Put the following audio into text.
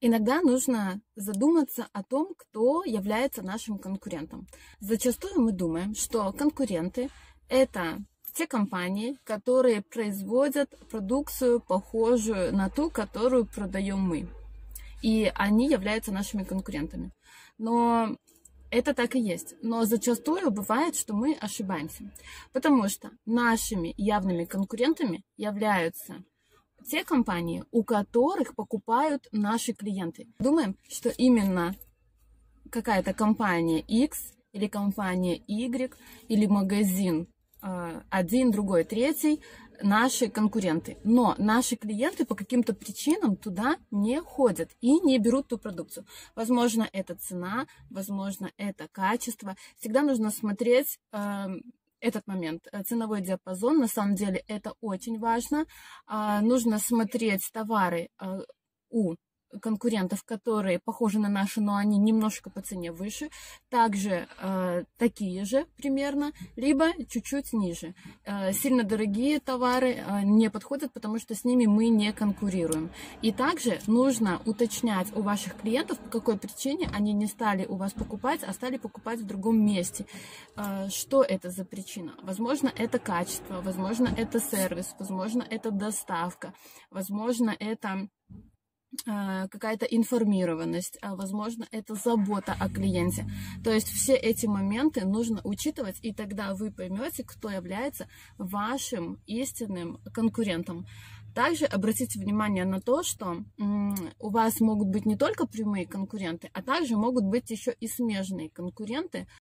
Иногда нужно задуматься о том, кто является нашим конкурентом. Зачастую мы думаем, что конкуренты – это те компании, которые производят продукцию, похожую на ту, которую продаем мы. И они являются нашими конкурентами. Но это так и есть. Но зачастую бывает, что мы ошибаемся. Потому что нашими явными конкурентами являются те компании, у которых покупают наши клиенты. Думаем, что именно какая-то компания X или компания Y или магазин э, один, другой, третий наши конкуренты. Но наши клиенты по каким-то причинам туда не ходят и не берут ту продукцию. Возможно, это цена, возможно, это качество. Всегда нужно смотреть эм, этот момент, э, ценовой диапазон, на самом деле это очень важно. А, нужно смотреть товары э, у конкурентов, которые похожи на наши, но они немножко по цене выше, также э, такие же примерно, либо чуть-чуть ниже. Э, сильно дорогие товары э, не подходят, потому что с ними мы не конкурируем. И также нужно уточнять у ваших клиентов, по какой причине они не стали у вас покупать, а стали покупать в другом месте. Э, что это за причина? Возможно, это качество, возможно, это сервис, возможно, это доставка, возможно, это какая-то информированность, а возможно, это забота о клиенте. То есть все эти моменты нужно учитывать, и тогда вы поймете, кто является вашим истинным конкурентом. Также обратите внимание на то, что у вас могут быть не только прямые конкуренты, а также могут быть еще и смежные конкуренты,